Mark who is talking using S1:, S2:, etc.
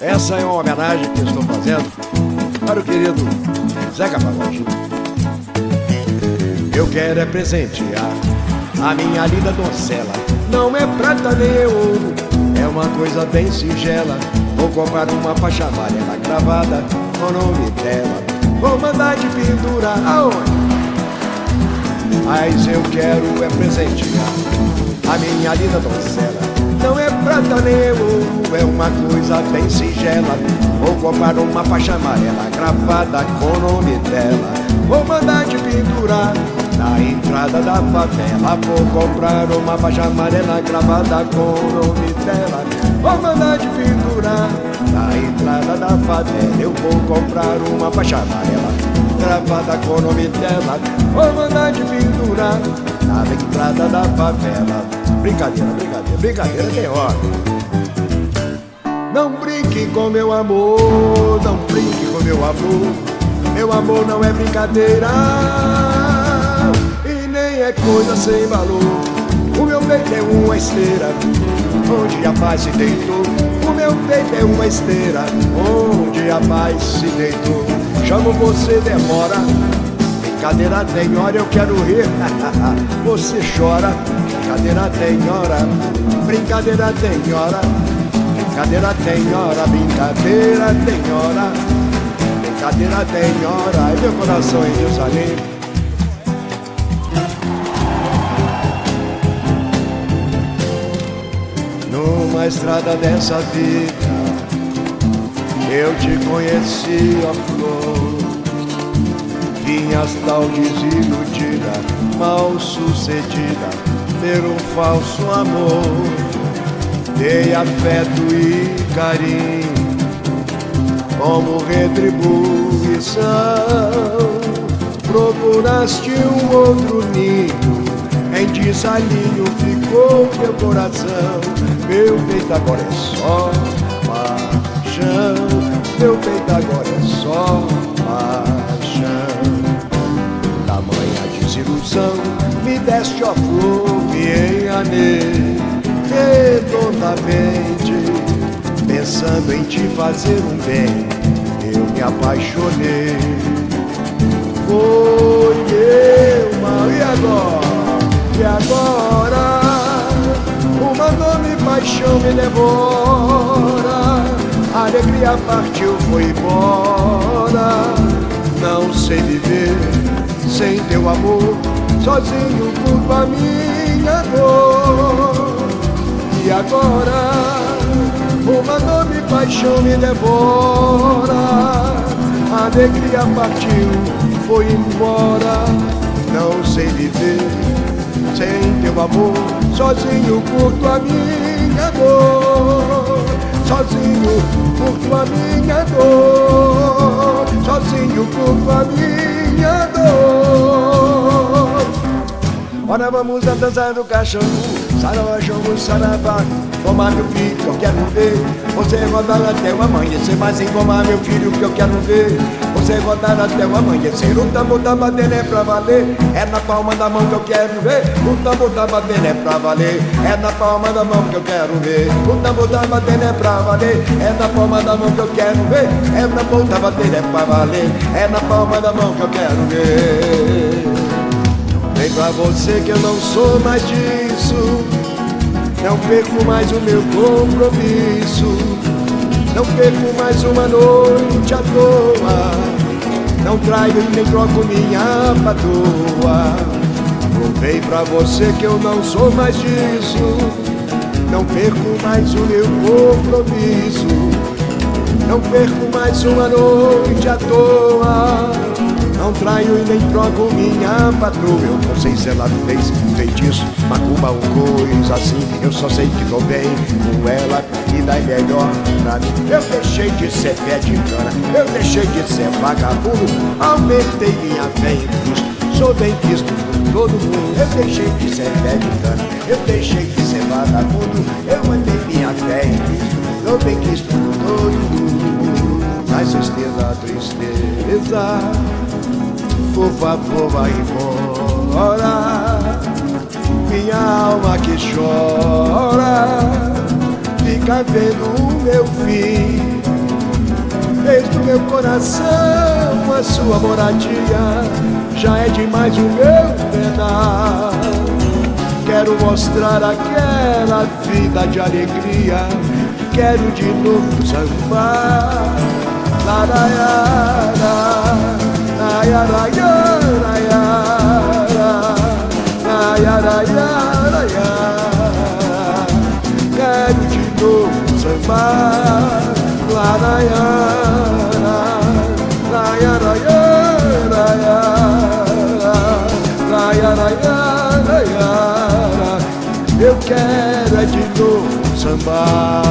S1: Essa é uma homenagem que estou fazendo para o querido Zeca Pagodinho. Eu quero é presentear a minha linda doncela. Não é prata nem é ouro, é uma coisa bem singela. Vou comprar uma faixa amarela gravada com o nome dela. Vou mandar de pendurar aonde? Mas eu quero é presentear a minha linda doncela. Não é prata nem é ouro, é uma coisa bem singela. Vou comprar uma faixa amarela gravada com o nome dela. Vou mandar de pendurar na entrada da favela. Vou comprar uma faixa amarela gravada com o nome dela. Vou mandar de pendurar na entrada da favela. Eu vou comprar uma faixa amarela gravada com o nome dela. Vou mandar de pendurar na entrada da favela. Brincadeira, brincadeira, brincadeira tem hora. Não brinque com meu amor, não brinque com meu amor. Meu amor não é brincadeira e nem é coisa sem valor. O meu peito é uma esteira onde a paz se deitou. O meu peito é uma esteira onde a paz se deitou. Chamo você, demora. Brincadeira tem hora, eu quero rir. você chora. Brincadeira tem hora. Brincadeira tem hora. Brincadeira tem hora. Brincadeira tem hora. Brincadeira tem hora. Meu coração em Jerusalém. Numa estrada dessa vida eu te conheci, ó flor Vinhas tal desiludida, mal sucedida Ter um falso amor. Dei afeto e carinho Como retribuição. Procuraste um outro ninho Em desalinho ficou teu coração. Meu peito agora é só paixão Meu peito agora é só paixão Desilusão Me deste a flor, me enganei Redondamente Pensando em te fazer um bem Eu me apaixonei Foi eu, mal e agora? E agora? Uma nome paixão me devora A alegria partiu, foi embora Não sei viver sem teu amor Sozinho por a minha dor E agora uma nome paixão me devora. A alegria partiu, foi embora. Não sei viver sem teu amor Sozinho curto a minha dor Sozinho curto a minha dor Ora vamos a dançar no cachorro Saravá, chongo, saravá Toma meu filho que eu quero ver. Você rodar até o amanhecer Mas engomar meu filho que eu quero ver. Você rodar até o amanhecer O tambor tá batendo é pra valer. É na palma da mão que eu quero ver. O tambor tá batendo é pra valer. É na palma da mão que eu quero ver. O tambor tá batendo é pra valer. É na palma da mão que eu quero ver. É na palma tá batendo é pra valer. É na palma da mão que eu quero ver Vem pra você que eu não sou mais disso. Não perco mais o meu compromisso. Não perco mais uma noite à toa. Não traio e nem troco minha patroa. Provei pra você que eu não sou mais disso. Não perco mais o meu compromisso. Não perco mais uma noite à toa não traio e nem troco minha patroa Eu não sei se ela fez feitiço, macumba ou coisa assim. Eu só sei que tô bem com ela e dá melhor pra mim. Eu deixei de ser pé de cana, eu deixei de ser vagabundo. Aumentei minha fé em Cristo, sou bem visto por todo mundo. Eu deixei de ser pé de cana, eu deixei de ser vagabundo. Eu mandei minha fé em Cristo, sou bem visto Mas tristeza, por favor vai embora. Minha alma que chora Fica vendo o meu fim. Fez do meu coração a sua moradia Já é demais o meu penar Quero mostrar aquela vida de alegria. Quero de novo laraiara, Quero de novo sambar Laraiara, Eu quero é de novo sambar